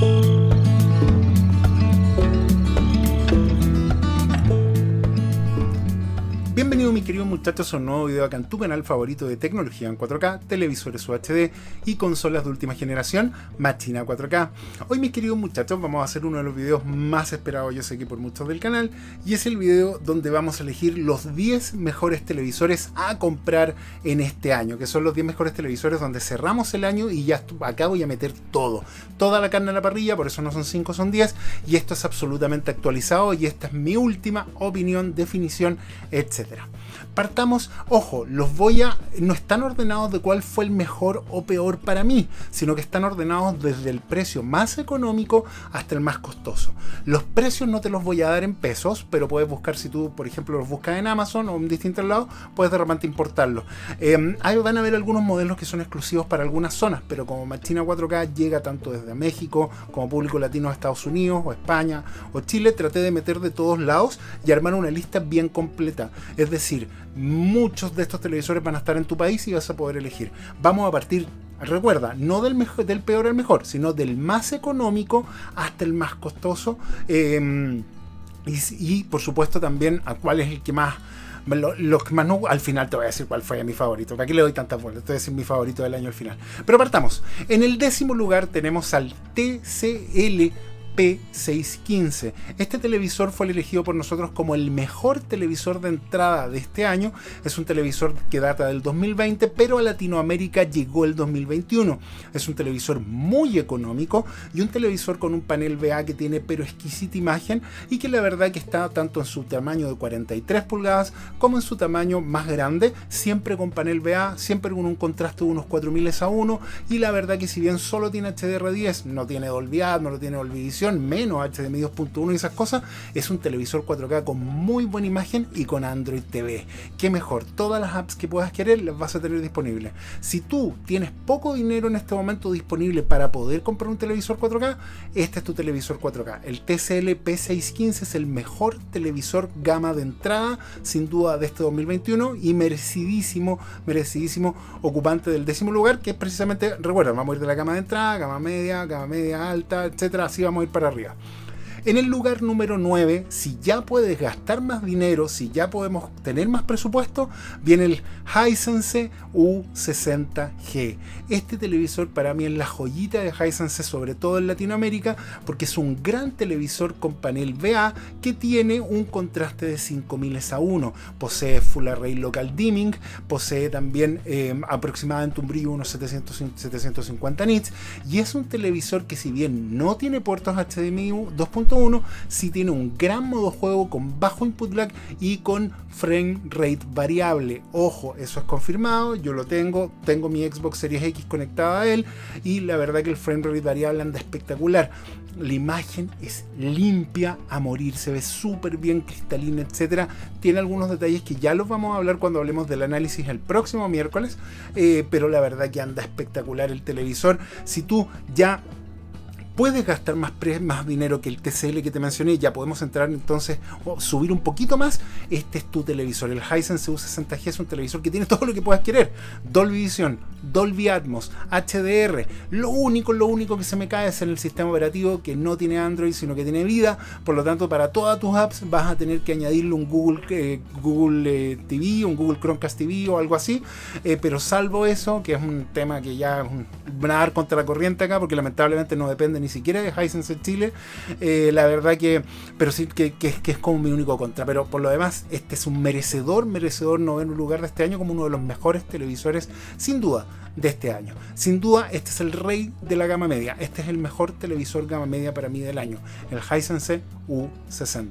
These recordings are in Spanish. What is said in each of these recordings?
Bye. Queridos muchachos a un nuevo video acá en tu canal favorito de tecnología en 4K, televisores UHD y consolas de última generación, Machina 4K. Hoy mis queridos muchachos vamos a hacer uno de los videos más esperados yo sé que por muchos del canal y es el video donde vamos a elegir los 10 mejores televisores a comprar en este año, que son los 10 mejores televisores donde cerramos el año y ya acá voy a meter todo, toda la carne en la parrilla, por eso no son 5, son 10 y esto es absolutamente actualizado y esta es mi última opinión, definición, etc. Partamos, ojo, los voy a. no están ordenados de cuál fue el mejor o peor para mí, sino que están ordenados desde el precio más económico hasta el más costoso. Los precios no te los voy a dar en pesos, pero puedes buscar, si tú, por ejemplo, los buscas en Amazon o en distintos lados, puedes de repente importarlos. Eh, ahí van a ver algunos modelos que son exclusivos para algunas zonas, pero como Machina 4K llega tanto desde México como público latino a Estados Unidos o España o Chile, traté de meter de todos lados y armar una lista bien completa. Es decir, muchos de estos televisores van a estar en tu país y vas a poder elegir. Vamos a partir recuerda, no del, peor al mejor, sino del más económico hasta el más costoso. Em, y, por supuesto también a cuál es el que más... Los que más no, al final te voy a decir cuál fue mi favorito. ¿Para qué le doy tantas vueltas? Te voy a decir mi favorito del año al final. Pero partamos. En el décimo lugar tenemos al TCL P615. Este televisor fue elegido por nosotros como el mejor televisor de entrada de este año. Es un televisor que data del 2020, pero a Latinoamérica llegó el 2021. Es un televisor muy económico y un televisor con un panel VA que tiene pero exquisita imagen y que la verdad que está tanto en su tamaño de 43 pulgadas como en su tamaño más grande, siempre con panel VA, siempre con un contraste de unos 4000 a 1 y la verdad que si bien solo tiene HDR10, no tiene Dolby Atmos, no tiene Dolby Vision, menos HDMI 2.1 y esas cosas, es un televisor 4K con muy buena imagen y con Android TV. ¿Qué mejor? Todas las apps que puedas querer las vas a tener disponibles. Si tú tienes poco dinero en este momento disponible para poder comprar un televisor 4K, este es tu televisor 4K. El TCL P615 es el mejor televisor gama de entrada, sin duda, de este 2021 y merecidísimo, merecidísimo ocupante del décimo lugar, que es precisamente, recuerda, vamos a ir de la gama de entrada, gama media, gama media alta, etcétera, así vamos a ir para arriba. En el lugar número 9, si ya puedes gastar más dinero, si ya podemos tener más presupuesto, viene el Hisense U60G. Este televisor para mí es la joyita de Hisense, sobre todo en Latinoamérica, porque es un gran televisor con panel VA que tiene un contraste de 5000 a 1. Posee Full Array Local Dimming, posee también eh, aproximadamente un brillo unos 700, 750 nits y es un televisor que si bien no tiene puertos HDMI 2.1 1 si tiene un gran modo juego con bajo input lag y con frame rate variable. Ojo, eso es confirmado, yo lo tengo, tengo mi Xbox Series X conectada a él y la verdad que el frame rate variable anda espectacular. La imagen es limpia a morir, se ve súper bien cristalina, etcétera. Tiene algunos detalles que ya los vamos a hablar cuando hablemos del análisis el próximo miércoles, eh, pero la verdad que anda espectacular el televisor. Si tú ya puedes gastar más, más dinero que el TCL que te mencioné, ya podemos entrar entonces o subir un poquito más. Este es tu televisor. El Hisense U60G es un televisor que tiene todo lo que puedas querer. Dolby Vision, Dolby Atmos, HDR. Lo único, lo único que se me cae es en el sistema operativo que no tiene Android, sino que tiene vida. Por lo tanto, para todas tus apps vas a tener que añadirle un Google, eh, Google eh, TV, un Google Chromecast TV o algo así. Eh, pero salvo eso, que es un tema que ya van a dar contra la corriente acá, porque lamentablemente no depende ni siquiera de Hisense en Chile. Eh, la verdad que, pero sí que, es como mi único contra. Pero por lo demás, este es un merecedor, merecedor noveno lugar de este año como uno de los mejores televisores, sin duda, de este año. Sin duda, este es el rey de la gama media. Este es el mejor televisor gama media para mí del año, el Hisense U60.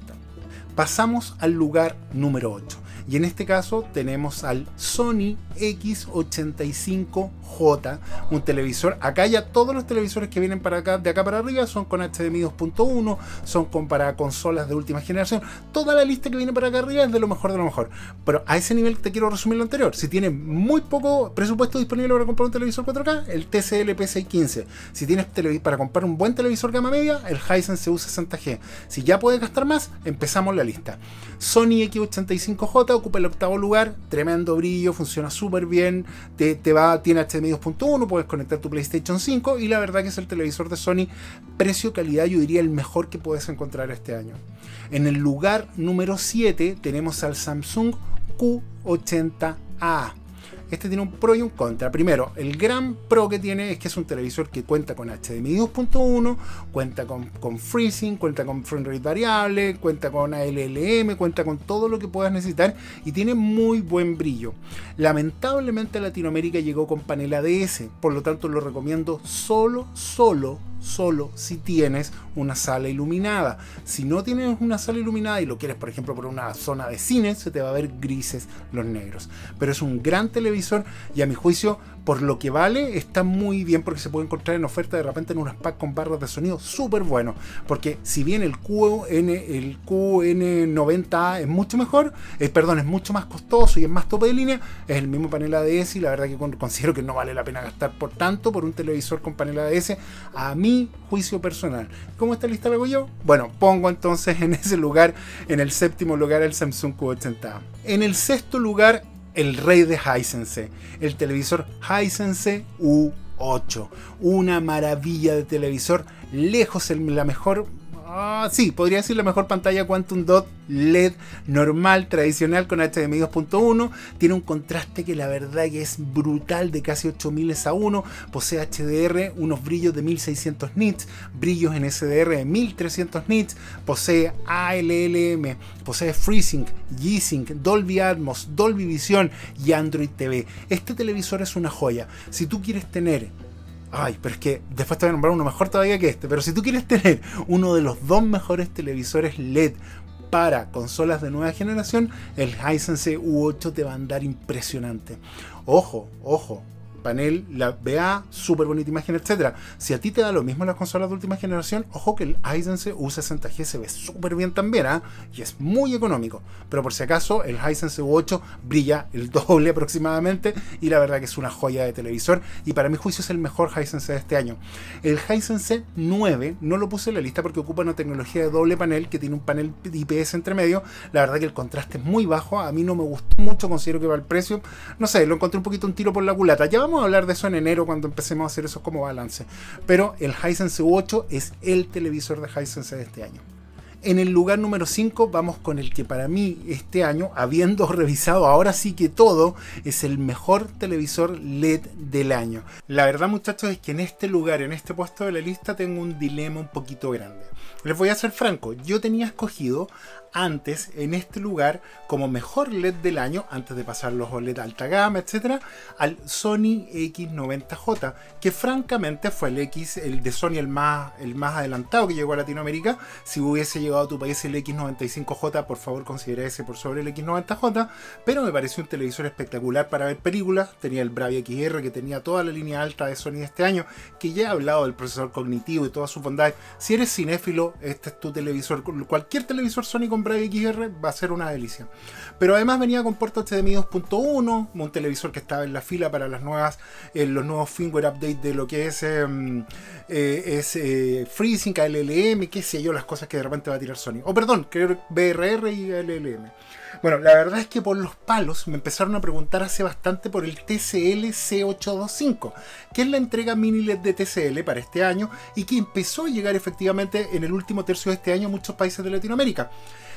Pasamos al lugar número 8. Y en este caso tenemos al Sony X85J, un televisor. Acá ya todos los televisores que vienen para acá, de acá para arriba son con HDMI 2.1, son con para consolas de última generación. Toda la lista que viene para acá arriba es de lo mejor de lo mejor. Pero a ese nivel te quiero resumir lo anterior. Si tienes muy poco presupuesto disponible para comprar un televisor 4K, el TCL P615. Si tienes para comprar un buen televisor gama media, el Hisense U60G. Si ya puedes gastar más, empezamos la lista. Sony X85J ocupa el octavo lugar, tremendo brillo, funciona súper bien, te, te, va, tiene HDMI 2.1, puedes conectar tu PlayStation 5 y la verdad que es el televisor de Sony precio-calidad, yo diría el mejor que puedes encontrar este año. En el lugar número 7 tenemos al Samsung Q80A. Este tiene un pro y un contra. Primero, el gran pro que tiene es que es un televisor que cuenta con HDMI 2.1, cuenta con, con, freezing, cuenta con frame rate variable, cuenta con ALLM, cuenta con todo lo que puedas necesitar y tiene muy buen brillo. Lamentablemente Latinoamérica llegó con panel ADS, por lo tanto lo recomiendo solo, solo solo si tienes una sala iluminada. Si no tienes una sala iluminada y lo quieres, por ejemplo, por una zona de cine, se te va a ver grises los negros. Pero es un gran televisor y a mi juicio, por lo que vale, está muy bien porque se puede encontrar en oferta de repente en unas packs con barras de sonido súper bueno. Porque si bien el QN, el QN90A es mucho mejor, eh, perdón, es mucho más costoso y es más tope de línea, es el mismo panel ADS y la verdad que considero que no vale la pena gastar por tanto por un televisor con panel ADS. A mí juicio personal. ¿Cómo esta lista la hago yo? Bueno, pongo entonces en ese lugar, en el séptimo lugar, el Samsung Q80. En el sexto lugar, el rey de Hisense, el televisor Hisense U8. Una maravilla de televisor, lejos la mejor Ah, sí, podría decir la mejor pantalla Quantum Dot LED normal, tradicional con HDMI 2.1. Tiene un contraste que la verdad que es brutal de casi 8000 a 1. Posee HDR, unos brillos de 1600 nits, brillos en SDR de 1300 nits. Posee ALLM, posee FreeSync, G-Sync, Dolby Atmos, Dolby Vision y Android TV. Este televisor es una joya. Si tú quieres tener Ay, pero es que después te voy a nombrar uno mejor todavía que este. Pero si tú quieres tener uno de los dos mejores televisores LED para consolas de nueva generación, el Hisense U8 te va a andar impresionante. Ojo, ojo, panel, la BA, súper bonita imagen, etc. Si a ti te da lo mismo las consolas de última generación, ojo que el Hisense U60G se ve súper bien también, ¿ah? y es muy económico. Pero por si acaso, el Hisense U8 brilla el doble aproximadamente, y la verdad que es una joya de televisor, y para mi juicio es el mejor Hisense de este año. El Hisense 9 no lo puse en la lista porque ocupa una tecnología de doble panel que tiene un panel IPS entre medio. La verdad que el contraste es muy bajo, a mí no me gustó mucho, considero que va el precio. No sé, lo encontré un poquito un tiro por la culata. Ya vamos a hablar de eso en enero cuando empecemos a hacer eso como balance. Pero el Hisense U8 es el televisor de Hisense de este año. En el lugar número 5 vamos con el que para mí este año, habiendo revisado ahora sí que todo, es el mejor televisor LED del año. La verdad muchachos es que en este lugar, en este puesto de la lista, tengo un dilema un poquito grande. Les voy a ser franco, yo tenía escogido antes en este lugar como mejor LED del año, antes de pasar los OLED alta gama, etcétera, al Sony X90J, que francamente fue el X, el de Sony el más, el más adelantado que llegó a Latinoamérica. Si hubiese llegado a tu país el X95J, por favor considera ese por sobre el X90J, pero me pareció un televisor espectacular para ver películas. Tenía el Bravia XR que tenía toda la línea alta de Sony de este año, que ya he hablado del procesador cognitivo y todas sus bondades. Si eres cinéfilo, este es tu televisor, cualquier televisor Sony con XR va a ser una delicia. Pero además venía con puerto HDMI 2.1, un televisor que estaba en la fila para las nuevas, eh, los nuevos firmware update de lo que es, em, eh, es eh, FreeSync, LLM, qué sé yo, las cosas que de repente va a tirar Sony. O perdón, creo BRR y LLM. Bueno, la verdad es que por los palos me empezaron a preguntar hace bastante por el TCL C825, que es la entrega mini LED de TCL para este año y que empezó a llegar efectivamente en el último tercio de este año a muchos países de Latinoamérica.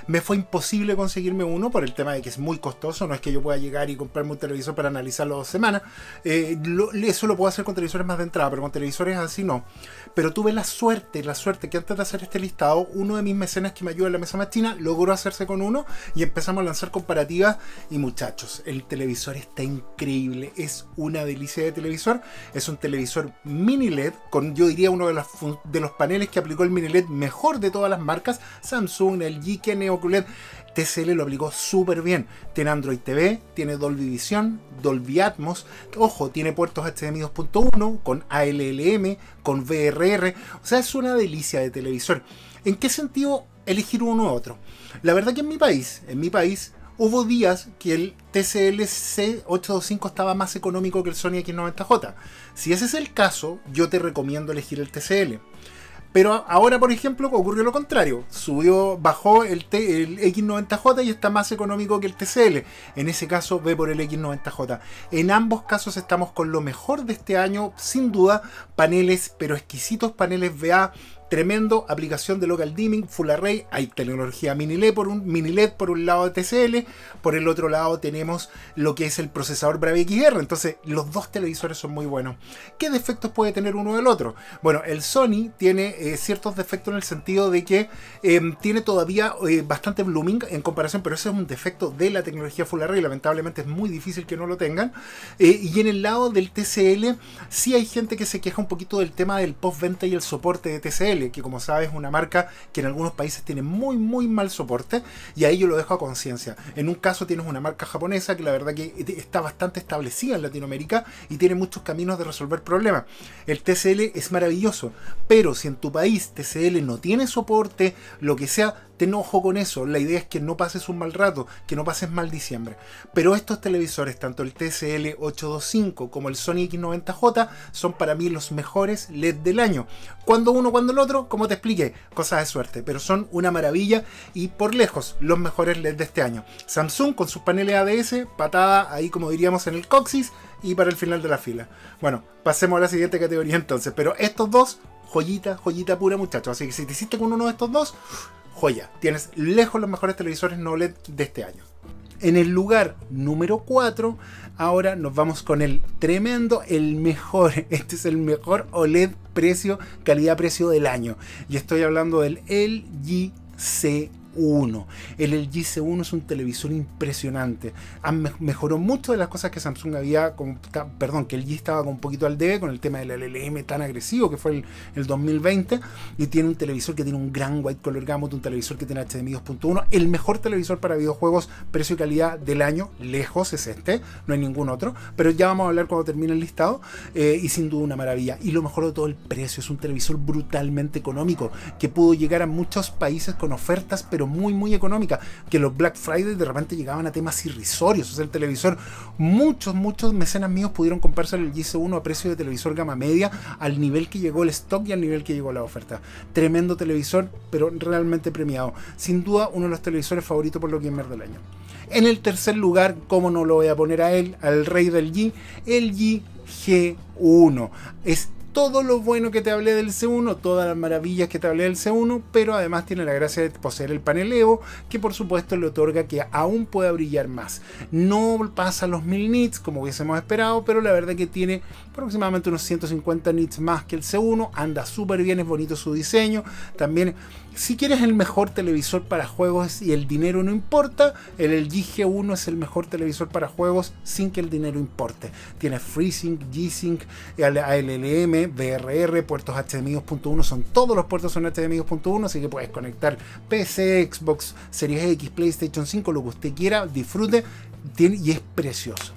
Me fue imposible conseguirme uno por el tema de que es muy costoso. No es que yo pueda llegar y comprarme un televisor para analizarlo dos semanas. Eh, eso lo puedo hacer con televisores más de entrada, pero con televisores así no. Pero tuve la suerte, la suerte que antes de hacer este listado, uno de mis mecenas que me ayuda en la mesa machina logró hacerse con uno y empezamos a lanzar comparativas. Y muchachos, el televisor está increíble. Es una delicia de televisor. Es un televisor mini LED con, yo diría, uno de los, de los paneles que aplicó el mini LED mejor de todas las marcas: Samsung, el GKN OLED, TCL lo aplicó súper bien. Tiene Android TV, tiene Dolby Vision, Dolby Atmos. Ojo, tiene puertos HDMI 2.1 con ALLM, con VRR. O sea, es una delicia de televisor. ¿En qué sentido elegir uno u otro? La verdad que en mi país, en mi país, hubo días que el TCL C825 estaba más económico que el Sony X90J. Si ese es el caso, yo te recomiendo elegir el TCL Pero ahora, por ejemplo, ocurrió lo contrario. Subió, bajó el, el X90J y está más económico que el TCL. En ese caso, ve por el X90J. En ambos casos estamos con lo mejor de este año, sin duda, paneles, pero exquisitos paneles VA tremendo, aplicación de local dimming, full array, hay tecnología mini LED por un, mini LED por un lado de TCL, por el otro lado tenemos lo que es el procesador Bravia XR, entonces los dos televisores son muy buenos. ¿Qué defectos puede tener uno del otro? Bueno, el Sony tiene eh, ciertos defectos en el sentido de que em, tiene todavía eh, bastante blooming en comparación, pero ese es un defecto de la tecnología full array, lamentablemente es muy difícil que no lo tengan. Eh, y en el lado del TCL, sí hay gente que se queja un poquito del tema del postventa y el soporte de TCL que como sabes es una marca que en algunos países tiene muy muy mal soporte y ahí yo lo dejo a conciencia. En un caso tienes una marca japonesa que la verdad que está bastante establecida en Latinoamérica y tiene muchos caminos de resolver problemas. El TCL es maravilloso, pero si en tu país TCL no tiene soporte, lo que sea, ten ojo con eso. La idea es que no pases un mal rato, que no pases mal diciembre. Pero estos televisores, tanto el TCL 825 como el Sony X90J, son para mí los mejores LED del año. Cuando uno, cuando el como te expliqué, cosas de suerte. Pero son una maravilla y por lejos los mejores LED de este año. Samsung con sus paneles ADS, patada ahí como diríamos en el coxis y para el final de la fila. Bueno, pasemos a la siguiente categoría entonces. Pero estos dos, joyita, joyita pura muchachos. Así que si te hiciste con uno de estos dos, joya. Tienes lejos los mejores televisores no LED de este año. En el lugar número 4, ahora nos vamos con el tremendo, el mejor. Este es el mejor OLED precio, calidad-precio del año. Y estoy hablando del LG 1. El LG C1 es un televisor impresionante. mejoró mucho de las cosas que Samsung había, perdón, que el G estaba con un poquito al debe con el tema del LLM tan agresivo que fue el, 2020. Y tiene un televisor que tiene un gran white color gamut, un televisor que tiene HDMI 2.1. El mejor televisor para videojuegos, precio y calidad del año, lejos es este, no hay ningún otro. Pero ya vamos a hablar cuando termine el listado. Eh, y sin duda una maravilla. Y lo mejor de todo, el precio. Es un televisor brutalmente económico que pudo llegar a muchos países con ofertas, pero muy, muy económica. Que los Black Friday de repente llegaban a temas irrisorios. O sea, el televisor, muchos, muchos mecenas míos pudieron comprarse el GC1 a precio de televisor gama media, al nivel que llegó el stock y al nivel que llegó la oferta. Tremendo televisor, pero realmente premiado. Sin duda, uno de los televisores favoritos por los gamers del año. En el tercer lugar, como no lo voy a poner a él, al rey del G, el G G1. Es todo lo bueno que te hablé del C1, todas las maravillas que te hablé del C1, pero además tiene la gracia de poseer el panel Evo, que por supuesto le otorga que aún pueda brillar más. No pasa los 1000 nits como hubiésemos esperado, pero la verdad que tiene aproximadamente unos 150 nits más que el C1, anda súper bien, es bonito su diseño, también si quieres el mejor televisor para juegos y el dinero no importa, el LG G1 es el mejor televisor para juegos sin que el dinero importe. Tiene FreeSync, G-Sync, ALLM, VRR, puertos HDMI 2.1, son todos los puertos son HDMI 2.1, así que puedes conectar PC, Xbox, Series X, PlayStation 5, lo que usted quiera, disfrute y es precioso.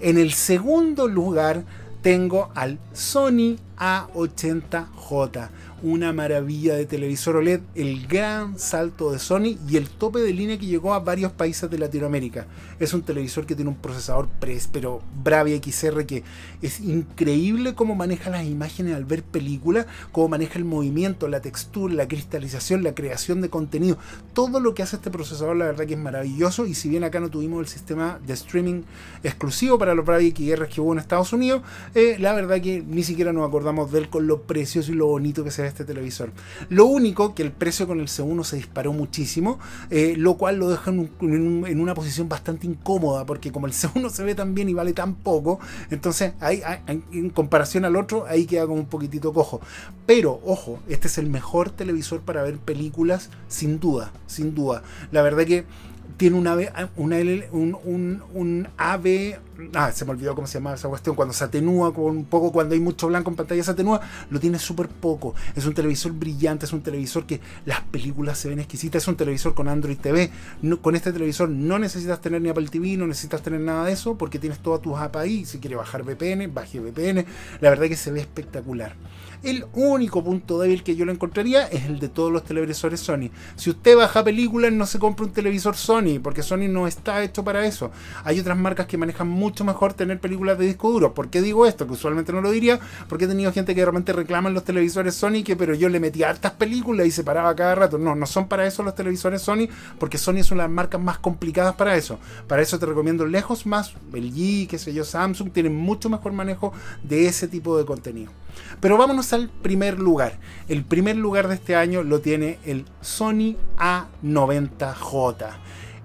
En el segundo lugar tengo al Sony A80J una maravilla de televisor OLED, el gran salto de Sony y el tope de línea que llegó a varios países de Latinoamérica. Es un televisor que tiene un procesador Pres, pero Bravia XR que es increíble cómo maneja las imágenes al ver películas, cómo maneja el movimiento, la textura, la cristalización, la creación de contenido. Todo lo que hace este procesador la verdad que es maravilloso y si bien acá no tuvimos el sistema de streaming exclusivo para los Bravia XR que hubo en Estados Unidos, eh, la verdad que ni siquiera nos acordamos de él con lo precioso y lo bonito que se ve este televisor. Lo único que el precio con el C1 se disparó muchísimo, eh, lo cual lo deja en, una posición bastante incómoda, porque como el C1 se ve tan bien y vale tan poco, entonces ahí, en comparación al otro, ahí queda como un poquitito cojo. Pero, ojo, este es el mejor televisor para ver películas, sin duda, sin duda. La verdad que tiene una, una un, un, un AV, ah, se me olvidó cómo se llama esa cuestión, cuando se atenúa con un poco, cuando hay mucho blanco en pantalla se atenúa, lo tiene súper poco. Es un televisor brillante, es un televisor que las películas se ven exquisitas, es un televisor con Android TV. con este televisor no necesitas tener ni Apple TV, no necesitas tener nada de eso, porque tienes todas tus apps ahí. Si quieres bajar VPN, baje VPN. La verdad que se ve espectacular. El único punto débil que yo le encontraría es el de todos los televisores Sony. Si usted baja películas, no se compra un televisor Sony, porque Sony no está hecho para eso. Hay otras marcas que manejan mucho mejor tener películas de disco duro. ¿Por qué digo esto? Que usualmente no lo diría, porque he tenido gente que realmente reclaman los televisores Sony, que pero yo le metía hartas películas y se paraba cada rato. No, no son para eso los televisores Sony, porque Sony es una de las marcas más complicadas para eso. Para eso te recomiendo lejos más el G, qué sé yo, Samsung, tienen mucho mejor manejo de ese tipo de contenido. Pero vámonos al primer lugar. El primer lugar de este año lo tiene el Sony A90J.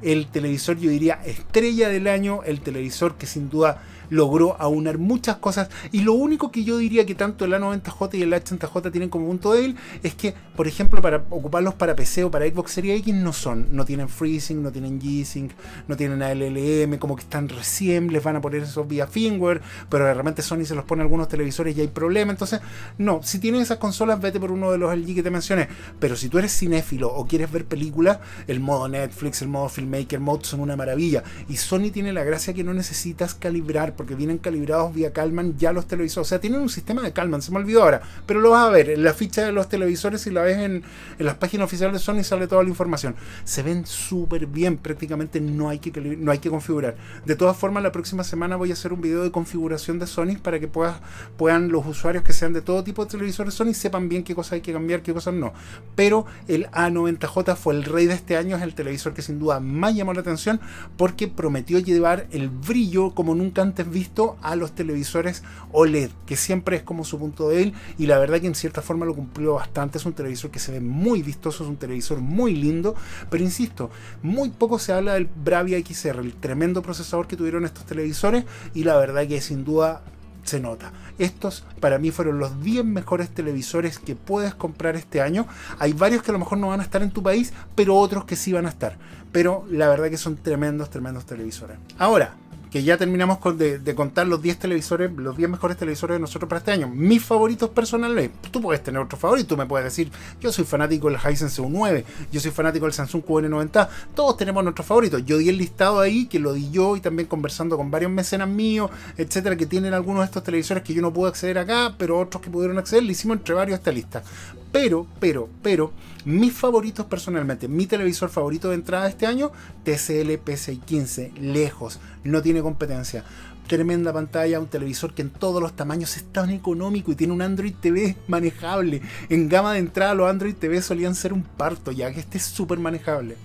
El televisor, yo diría, estrella del año, el televisor que sin duda logró aunar muchas cosas. Y lo único que yo diría que tanto el A90J y el A80J tienen como punto débil es que, por ejemplo, para ocuparlos para PC o para Xbox Series X no son. No tienen FreeSync, no tienen G-Sync, no tienen ALLM, como que están recién, les van a poner esos vía firmware, pero realmente Sony se los pone a algunos televisores y hay problema. Entonces, no, si tienes esas consolas, vete por uno de los LG que te mencioné. Pero si tú eres cinéfilo o quieres ver películas, el modo Netflix, el modo Filmmaker Mode son una maravilla. Y Sony tiene la gracia que no necesitas calibrar porque vienen calibrados vía Calman ya los televisores. O sea, tienen un sistema de Calman, se me olvidó ahora, pero lo vas a ver en la ficha de los televisores, si la ves en, en las páginas oficiales de Sony, sale toda la información. Se ven súper bien, prácticamente no hay, que no hay que configurar. De todas formas, la próxima semana voy a hacer un video de configuración de Sony para que puedas, puedan los usuarios que sean de todo tipo de televisores Sony sepan bien qué cosas hay que cambiar, qué cosas no. Pero el A90J fue el rey de este año, es el televisor que sin duda más llamó la atención porque prometió llevar el brillo como nunca antes visto a los televisores OLED, que siempre es como su punto de él y la verdad que en cierta forma lo cumplió bastante. Es un televisor que se ve muy vistoso, es un televisor muy lindo, pero insisto, muy poco se habla del Bravia XR, el tremendo procesador que tuvieron estos televisores y la verdad que sin duda se nota. Estos para mí fueron los 10 mejores televisores que puedes comprar este año. Hay varios que a lo mejor no van a estar en tu país, pero otros que sí van a estar. Pero la verdad que son tremendos, tremendos televisores. Ahora, que ya terminamos de, contar los 10 televisores, los 10 mejores televisores de nosotros para este año. Mis favoritos personales, tú puedes tener otro favorito, me puedes decir, yo soy fanático del Hisense U9, yo soy fanático del Samsung QN90, todos tenemos nuestros favoritos. Yo di el listado ahí, que lo di yo y también conversando con varios mecenas míos, etcétera, que tienen algunos de estos televisores que yo no pude acceder acá, pero otros que pudieron acceder, le hicimos entre varios esta lista. Pero, pero, pero, mis favoritos personalmente, mi televisor favorito de entrada este año, TCL P615, lejos, no tiene competencia tremenda pantalla, un televisor que en todos los tamaños es tan económico y tiene un Android TV manejable. En gama de entrada los Android TV solían ser un parto, ya que este es súper manejable.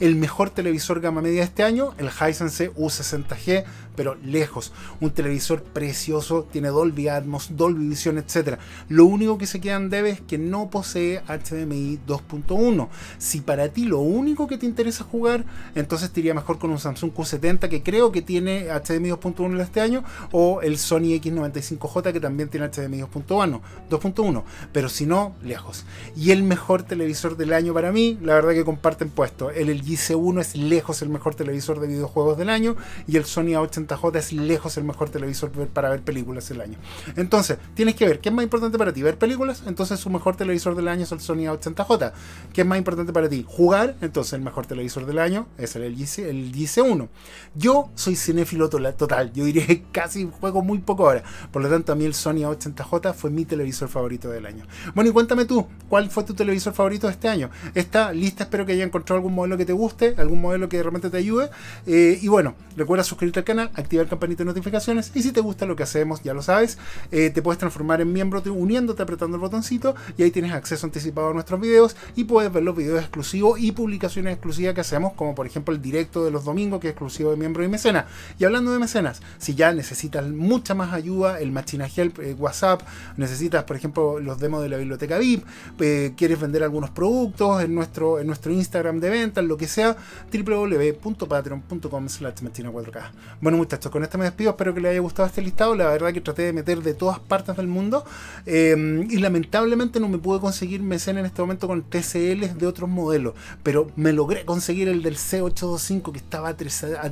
El mejor televisor gama media de este año, el Hisense U60G, pero lejos. Un televisor precioso, tiene Dolby Atmos, Dolby Vision, etc. Lo único que se quedan debe es que no posee HDMI 2.1. Si para ti lo único que te interesa jugar, entonces te iría mejor con un Samsung Q70 que creo que tiene HDMI 2.1 en este año, o el Sony X95J que también tiene HDMI 2.1, pero si no, lejos. Y el mejor televisor del año para mí, la verdad que comparten puesto. El LG C1 es lejos el mejor televisor de videojuegos del año y el Sony A80J es lejos el mejor televisor para ver películas del año. Entonces, tienes que ver qué es más importante para ti, ver películas, entonces su mejor televisor del año es el Sony A80J. ¿Qué es más importante para ti? Jugar, entonces el mejor televisor del año es el LG, el C1. Yo soy cinéfilo total, yo diría casi juego muy poco ahora. Por lo tanto, a mí el Sony A80J fue mi televisor favorito del año. Bueno, y cuéntame tú, ¿cuál fue tu televisor favorito de este año? Esta lista espero que haya encontrado algún modelo que te guste, algún modelo que realmente te ayude. Eh, y bueno, recuerda suscribirte al canal, activar campanita de notificaciones. Y si te gusta lo que hacemos, ya lo sabes, eh, te puedes transformar en miembro uniéndote, apretando el botoncito. Y ahí tienes acceso anticipado a nuestros videos y puedes ver los videos exclusivos y publicaciones exclusivas que hacemos, como por ejemplo el directo de los domingos, que es exclusivo de miembro y mecenas. Y hablando de mecenas, si ya necesitas mucha más ayuda, el Machina Help, eh, WhatsApp, necesitas, por ejemplo, los demos de la biblioteca VIP, eh, quieres vender algunos productos en nuestro, en nuestro Instagram de ventas, lo que sea, www.patreon.com slash machina4k. Bueno muchachos, con esto me despido, espero que les haya gustado este listado, la verdad que traté de meter de todas partes del mundo eh, y lamentablemente no me pude conseguir mecena en este momento con TCLs de otros modelos, pero me logré conseguir el del C825 que estaba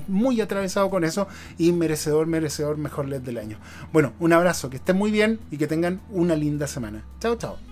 muy atravesado con eso y merecedor, merecedor mejor LED del año. Bueno, un abrazo, que estén muy bien y que tengan una linda semana. Chao, chao.